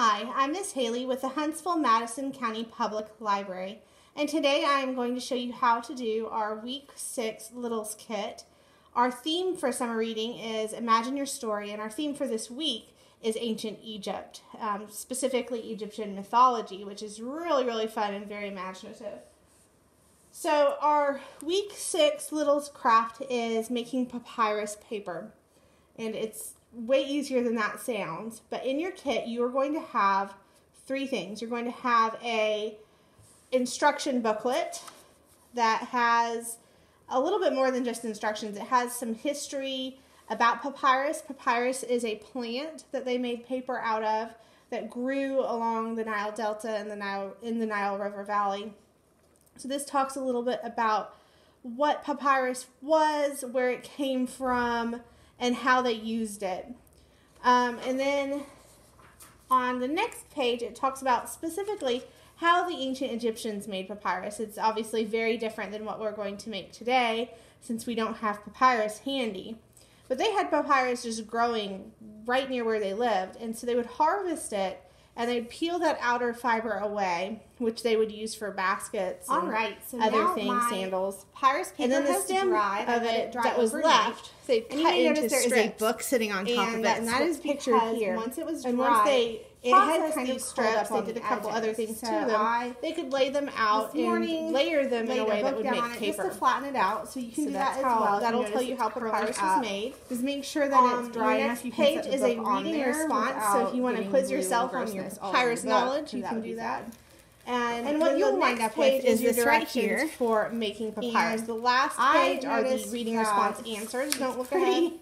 Hi, I'm Miss Haley with the Huntsville Madison County Public Library, and today I am going to show you how to do our Week 6 Littles Kit. Our theme for summer reading is Imagine Your Story, and our theme for this week is Ancient Egypt, um, specifically Egyptian mythology, which is really, really fun and very imaginative. So our Week 6 Littles craft is making papyrus paper, and it's way easier than that sounds. But in your kit, you are going to have three things. You're going to have a instruction booklet that has a little bit more than just instructions. It has some history about papyrus. Papyrus is a plant that they made paper out of that grew along the Nile Delta and the Nile in the Nile River Valley. So this talks a little bit about what papyrus was, where it came from, and how they used it. Um, and then on the next page, it talks about specifically how the ancient Egyptians made papyrus. It's obviously very different than what we're going to make today since we don't have papyrus handy. But they had papyrus just growing right near where they lived, and so they would harvest it and they'd peel that outer fiber away, which they would use for baskets. All right, so other things, sandals. Papyrus paper and then the stem dried. of it that was left, they and cut you into notice there strips. is a book sitting on top and of it, and that is pictured because here. Once it was and once they it had kind of these strips. They did a couple other things So to them. I they could lay them out morning and layer them in a way that would make paper. just to flatten it out, so you can So do that's that as how- well. that'll tell you how papyrus was made. Just make sure that Um, it's dry your enough. next You page is a reading response. So if you want to quiz yourself on your papyrus over the book, knowledge, you can do that. And, And what you'll wind up with page is your this right directions here. for making papyrus. And the last page are the reading response answers. Don't look ahead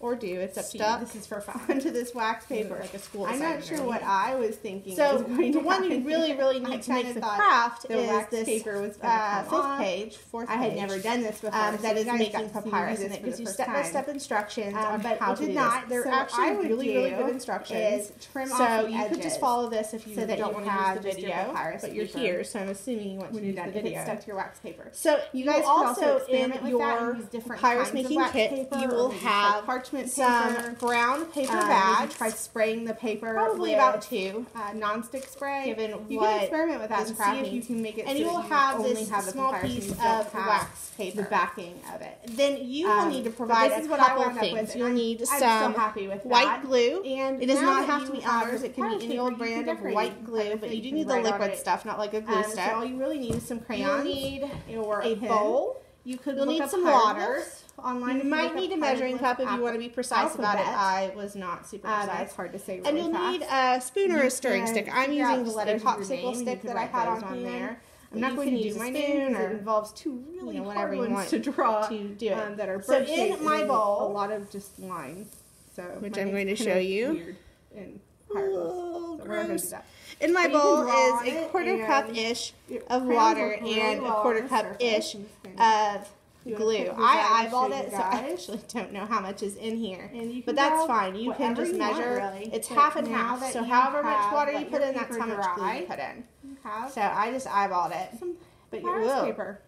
or do. It's up to you. This is for fun. Onto this wax paper. like a school I'm not sure what. I was thinking. So, the to one you really, really I need to make the craft the is wax this paper was uh, fifth off. page, fourth I had page. never done this before. Um, so that is making got to see papyrus, and it gives you step-by-step instructions Um, on but how to did do not. this. They're So actually really, really good instructions. trim so off the you could just follow this if you so that don't want to use the video, but you're here, so I'm assuming you want to use the video. stuck to your wax paper. So You guys also in experiment with that and your papyrus making kit, you will have parchment some brown paper Um, you bags. try spraying the paper probably about two. uh, non-stick spray. Given you what can experiment with that and craft see if you can make it and so you will have this have small piece of wax the backing of it. Then you will Um, need to provide this a is what I couple wound up things. with, You'll need I'm so happy with white that. glue. And It does not have to be ours. It can be any old brand of white glue, but you do need the liquid stuff, not like a glue Um, so stick. all you really need is some crayons. You'll need your a bowl. You could You'll look need up some water. Online. You might need a measuring cup if you want to be precise about it. I was not super Uh, precise. that's hard to say really and you'll fast. need a spoon or a stirring stick. I'm using the just a letters of your name, popsicle stick that I had on on there. I'm not going to use my spoon or it involves two really you know, hard whatever you ones want to draw to do it. um, that are So in my bowl- a lot of just lines. So Which I'm going to show you. and Oh, so we're gonna do gross. In my bowl is a quarter cup ish of water and a quarter cup ish I'm just gonna- of glue. put these out I eyeballed it, so I actually don't know how much is in here. But that's fine. You can just you want, measure. really. It's But half and half. So however much water you put in, that's how much glue you put in. You So I just eyeballed it. some But you're, whoa, paper.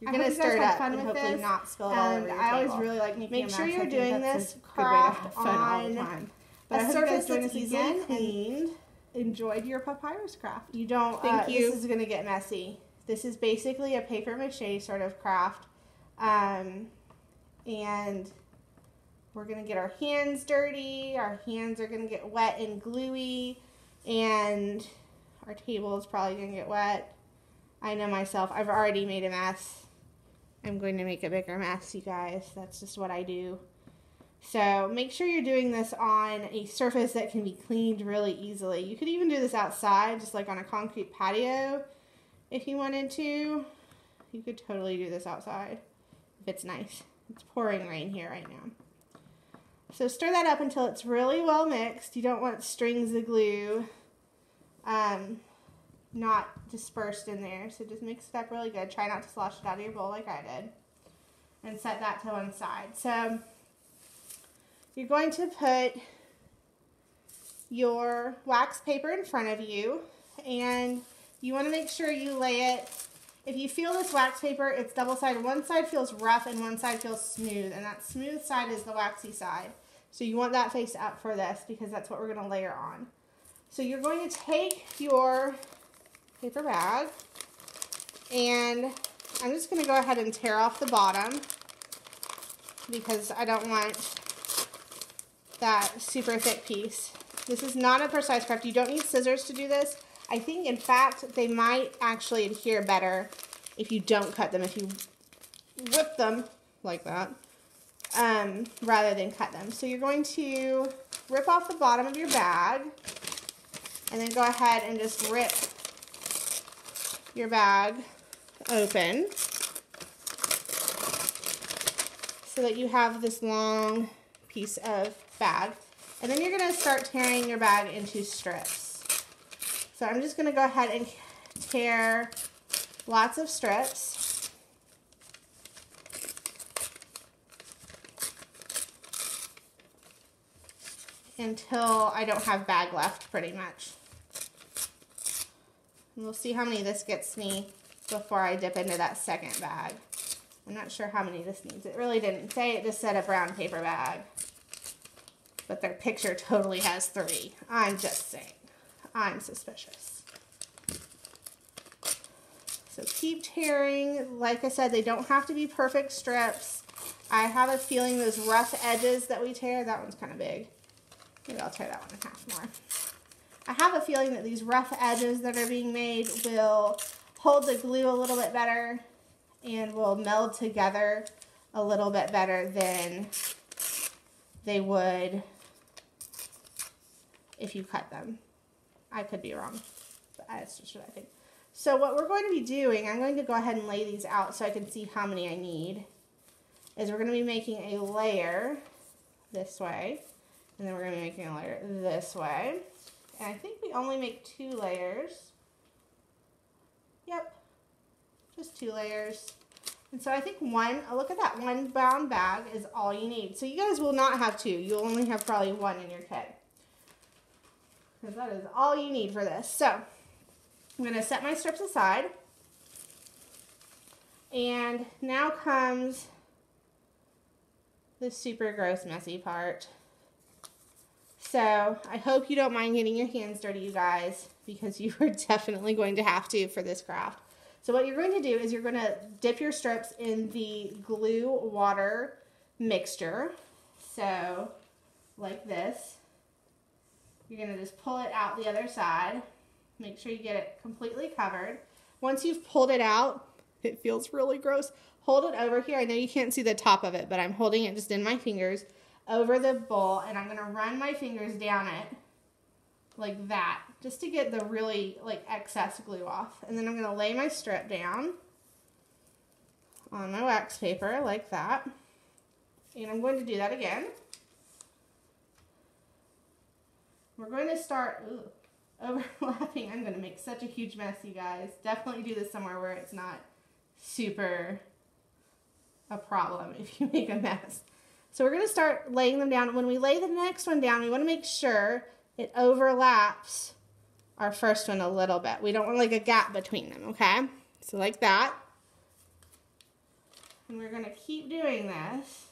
you're I gonna you stir it up and hopefully this. not spill it all over your I always table. really like making Make sure you're doing this a good way to have craft fun all the on time. But a hope you guys surface that's easily again and cleaned. enjoyed your papyrus craft. You don't Thank uh, you. This is going to get messy. This is basically a paper mache sort of craft. Um, and we're going to get our hands dirty. Our hands are going to get wet and gluey. And our table is probably going to get wet. I know myself. I've already made a mess. I'm going to make a bigger mess, you guys. That's just what I do. So make sure you're doing this on a surface that can be cleaned really easily. You could even do this outside, just like on a concrete patio if you wanted to. You could totally do this outside if it's nice. It's pouring rain here right now. So stir that up until it's really well mixed. You don't want strings of glue um, not dispersed in there. So just mix it up really good. Try not to slosh it out of your bowl like I did. And set that to one side. So you're going to put your wax paper in front of you and you want to make sure you lay it if you feel this wax paper it's double sided. One side feels rough and one side feels smooth and that smooth side is the waxy side. So you want that face up for this because that's what we're going to layer on. So you're going to take your paper bag and I'm just going to go ahead and tear off the bottom because I don't want that super thick piece. This is not a precise craft. You don't need scissors to do this. I think, in fact, they might actually adhere better if you don't cut them, if you whip them like that, um, rather than cut them. So you're going to rip off the bottom of your bag and then go ahead and just rip your bag open so that you have this long piece of bag. And then you're going to start tearing your bag into strips. So I'm just going to go ahead and tear lots of strips. Until I don't have bag left pretty much. And we'll see how many this gets me before I dip into that second bag. I'm not sure how many this needs. It really didn't say, it just said a brown paper bag. But their picture totally has three. I'm just saying. I'm suspicious. So keep tearing. Like I said, they don't have to be perfect strips. I have a feeling those rough edges that we tear, that one's kind of big. Maybe I'll tear that one in half more. I have a feeling that these rough edges that are being made will hold the glue a little bit better and will meld together a little bit better than they would if you cut them. I could be wrong, but that's just what I think. So what we're going to be doing, I'm going to go ahead and lay these out so I can see how many I need, is we're going to be making a layer this way, and then we're going to be making a layer this way. And I think we only make two layers. Yep, just two layers. And so I think one, look at that, one brown bag is all you need. So you guys will not have two. You'll only have probably one in your kit. Because that is all you need for this. So I'm going to set my strips aside. And now comes the super gross messy part. So I hope you don't mind getting your hands dirty, you guys, because you are definitely going to have to for this craft. So what you're going to do is you're going to dip your strips in the glue water mixture. So like this. You're to just pull it out the other side. Make sure you get it completely covered. Once you've pulled it out, it feels really gross. Hold it over here. I know you can't see the top of it, but I'm holding it just in my fingers over the bowl and I'm to run my fingers down it like that just to get the really like excess glue off. And then I'm to lay my strip down on my wax paper like that. And I'm going to do that again. We're going to start ooh, overlapping. I'm going to make such a huge mess, you guys. Definitely do this somewhere where it's not super a problem if you make a mess. So we're going to start laying them down. When we lay the next one down, we want to make sure it overlaps our first one a little bit. We don't want like a gap between them, okay? So like that. And we're going to keep doing this.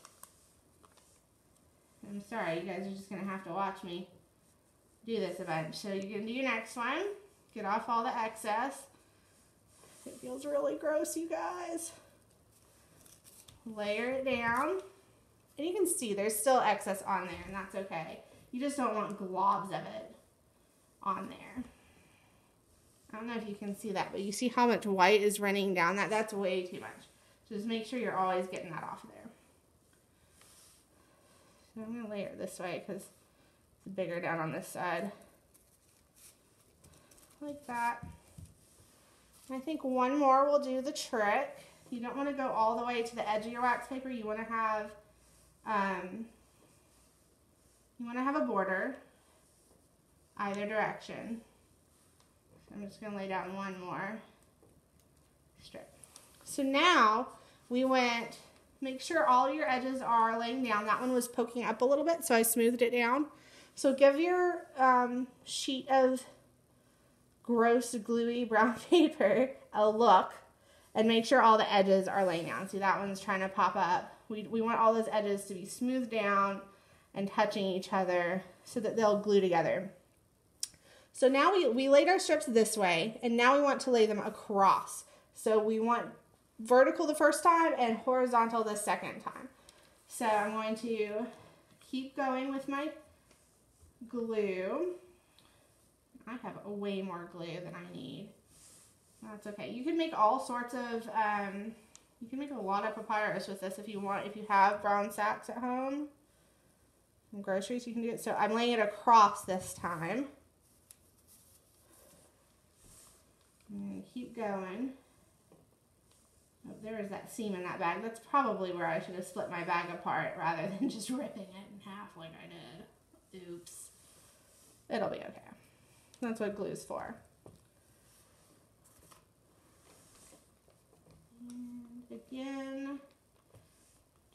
I'm sorry, you guys are just going to have to watch me do this a bunch. So you're going to do your next one. Get off all the excess. It feels really gross, you guys. Layer it down. And you can see there's still excess on there, and that's okay. You just don't want globs of it on there. I don't know if you can see that, but you see how much white is running down that? That's way too much. So just make sure you're always getting that off there. So I'm going to layer this way because bigger down on this side. Like that. I think one more will do the trick. You don't want to go all the way to the edge of your wax paper. You want to have, um, you want to have a border either direction. So I'm just going to lay down one more strip. So now we went, make sure all your edges are laying down. That one was poking up a little bit, so I smoothed it down. So give your um, sheet of gross gluey brown paper a look and make sure all the edges are laying down. See that one's trying to pop up. We, we want all those edges to be smoothed down and touching each other so that they'll glue together. So now we, we laid our strips this way, and now we want to lay them across. So we want vertical the first time and horizontal the second time. So I'm going to keep going with my glue. I have a way more glue than I need. That's okay. You can make all sorts of, um, you can make a lot of papyrus with this if you want. If you have brown sacks at home and groceries, you can do it. So I'm laying it across this time. Keep going. Oh, there is that seam in that bag. That's probably where I should have split my bag apart rather than just ripping it in half like I did. Oops. It'll be okay. That's what glue's for. And again,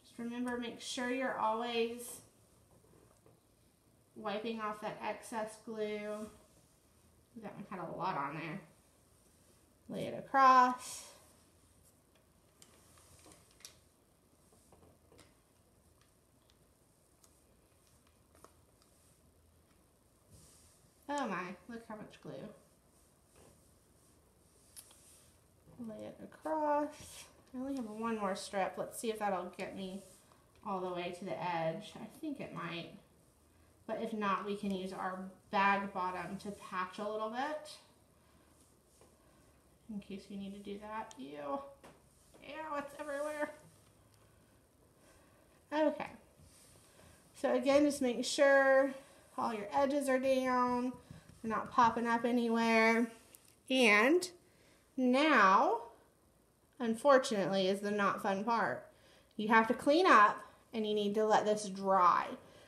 just remember, make sure you're always wiping off that excess glue. That one had a lot on there. Lay it across. Oh my, look how much glue. Lay it across. I only have one more strip. Let's see if that'll get me all the way to the edge. I think it might. But if not, we can use our bag bottom to patch a little bit. In case you need to do that. Ew. Ew, it's everywhere. Okay. So again, just make sure all your edges are down. They're not popping up anywhere. And now, unfortunately, is the not fun part. You have to clean up and you need to let this dry.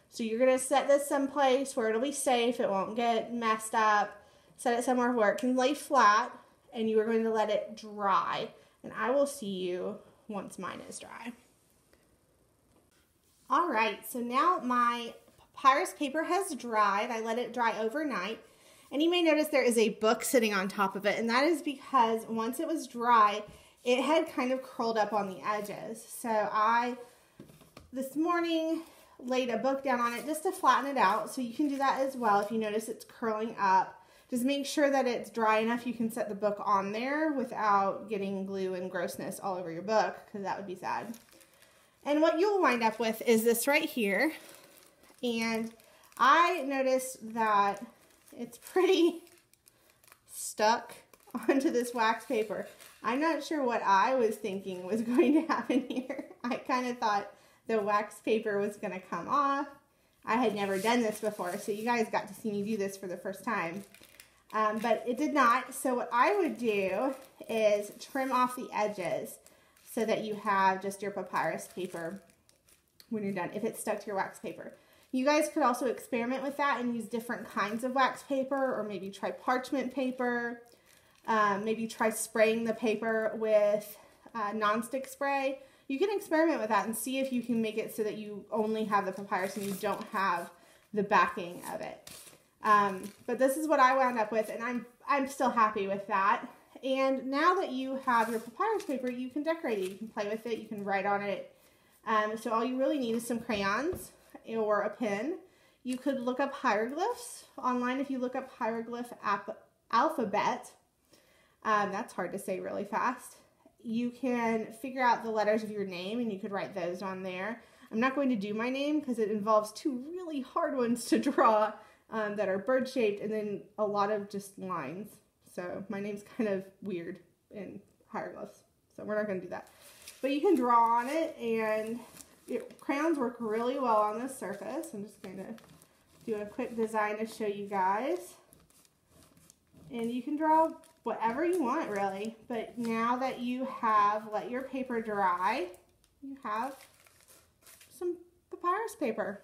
So you're going to set this someplace where it'll be safe. It won't get messed up. Set it somewhere where it can lay flat and you are going to let it dry. And I will see you once mine is dry. All right, so now my papyrus paper has dried. I let it dry overnight. And you may notice there is a book sitting on top of it. And that is because once it was dry, it had kind of curled up on the edges. So I, this morning, laid a book down on it just to flatten it out. So you can do that as well if you notice it's curling up. Just make sure that it's dry enough you can set the book on there without getting glue and grossness all over your book because that would be sad. And what you'll wind up with is this right here. And I noticed that it's pretty stuck onto this wax paper. I'm not sure what I was thinking was going to happen here. I kind of thought the wax paper was going to come off. I had never done this before, so you guys got to see me do this for the first time. Um, but it did not. So what I would do is trim off the edges so that you have just your papyrus paper when you're done, if it's stuck to your wax paper. You guys could also experiment with that and use different kinds of wax paper or maybe try parchment paper. Um, maybe try spraying the paper with uh, nonstick spray. You can experiment with that and see if you can make it so that you only have the papyrus and you don't have the backing of it. Um, but this is what I wound up with, and I'm I'm still happy with that. And now that you have your papyrus paper, you can decorate it. You can play with it. You can write on it. Um, so all you really need is some crayons or a pen. You could look up hieroglyphs online. If you look up hieroglyph alphabet, um, that's hard to say really fast. You can figure out the letters of your name and you could write those on there. I'm not going to do my name because it involves two really hard ones to draw um, that are bird shaped and then a lot of just lines. So my name's kind of weird in hieroglyphs. So we're not going to do that. But you can draw on it and it, crayons work really well on this surface. I'm just going to do a quick design to show you guys. And you can draw whatever you want really. But now that you have let your paper dry, you have some papyrus paper.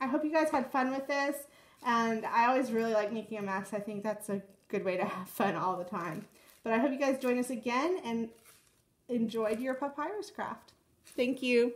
I hope you guys had fun with this. And I always really like making a mess. I think that's a good way to have fun all the time. But I hope you guys join us again and enjoyed your papyrus craft. Thank you.